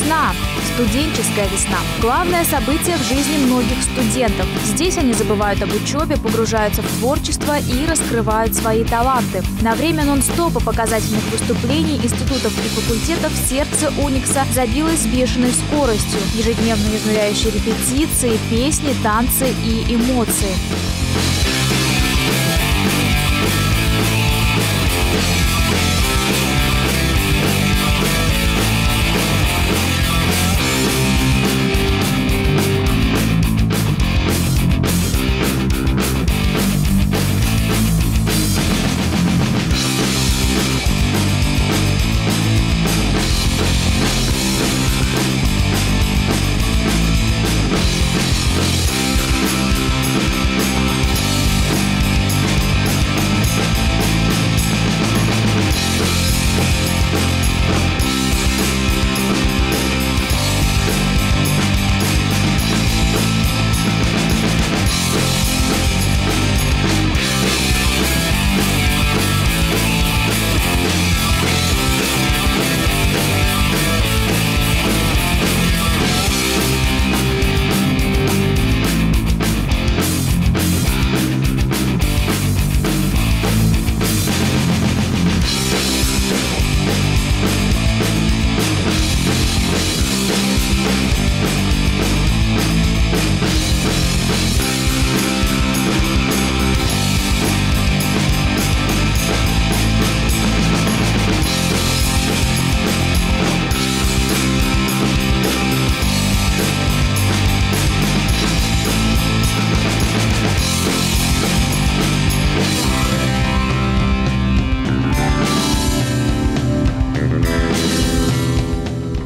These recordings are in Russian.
Весна. Студенческая весна. Главное событие в жизни многих студентов. Здесь они забывают об учебе, погружаются в творчество и раскрывают свои таланты. На время нон-стопа показательных выступлений институтов и факультетов сердце Уникса забилось с бешеной скоростью. Ежедневно изнуряющие репетиции, песни, танцы и эмоции.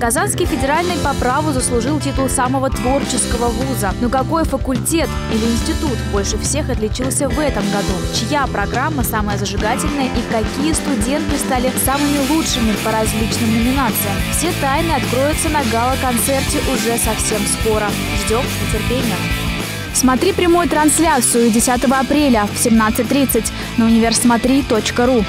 Казанский федеральный по праву заслужил титул самого творческого вуза. Но какой факультет или институт больше всех отличился в этом году? Чья программа самая зажигательная и какие студенты стали самыми лучшими по различным номинациям? Все тайны откроются на гала-концерте уже совсем скоро. Ждем с нетерпением. Смотри прямую трансляцию 10 апреля в 17.30 на универсмотри.ру.